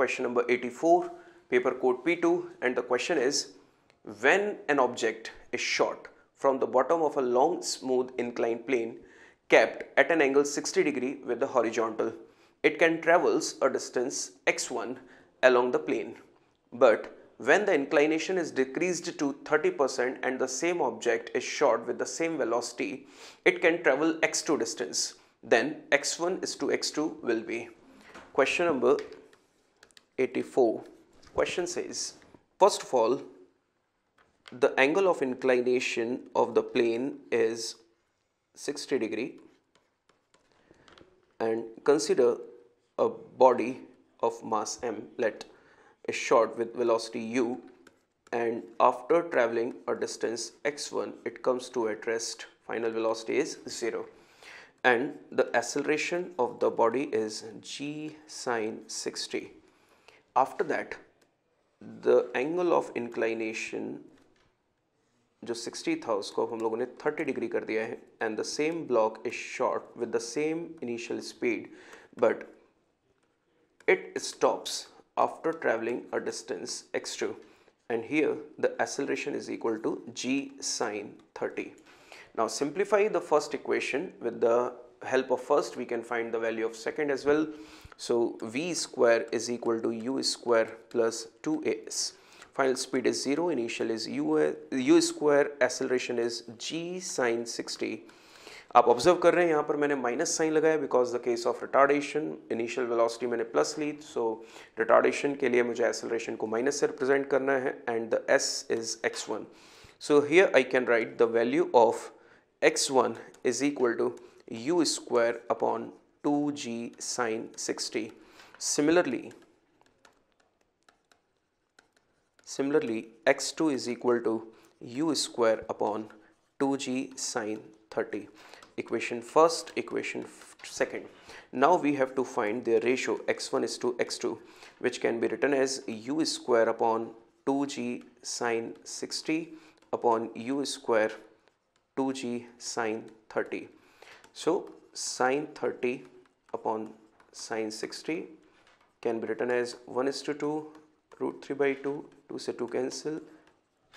question number 84, paper code P2 and the question is when an object is shot from the bottom of a long smooth inclined plane kept at an angle 60 degree with the horizontal, it can travels a distance x1 along the plane. But when the inclination is decreased to 30% and the same object is shot with the same velocity, it can travel x2 distance. Then x1 is to x2 will be. Question number 84. Question says, first of all, the angle of inclination of the plane is 60 degree. And consider a body of mass m. Let is shot with velocity u. And after traveling a distance x1 it comes to at rest. Final velocity is 0 and the acceleration of the body is g sine 60 after that the angle of inclination जो 60 था उसको हम लोगों ने 30 degree कर दिया है and the same block is shot with the same initial speed but it stops after traveling a distance x2 and here the acceleration is equal to g sine 30. Now simplify the first equation with the help of first we can find the value of second as well. So v square is equal to u square plus 2as. Final speed is 0, initial is u, u square, acceleration is g sine 60 आप observe कर रहे हैं यहाँ पर मैंने minus sign लगाया because the case of retardation initial velocity मैंने plus ली सो रिटार्डेशन के लिए मुझे एसलरेशन को माइनस से रिप्रेजेंट करना है and the S is X one so here I can write the value of X one is equal to u square upon 2g sine 60. Similarly, similarly x2 is equal to u square upon 2g sine 30 equation first equation second. Now we have to find their ratio x1 is to x2 which can be written as u square upon 2g sine 60 upon u square 2g sine 30 so sine 30 upon sine 60 can be written as 1 is to 2 root 3 by 2 2 say 2 cancel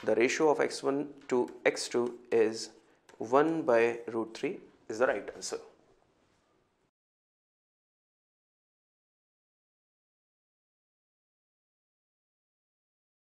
the ratio of x1 to x2 is 1 by root 3 is the right answer.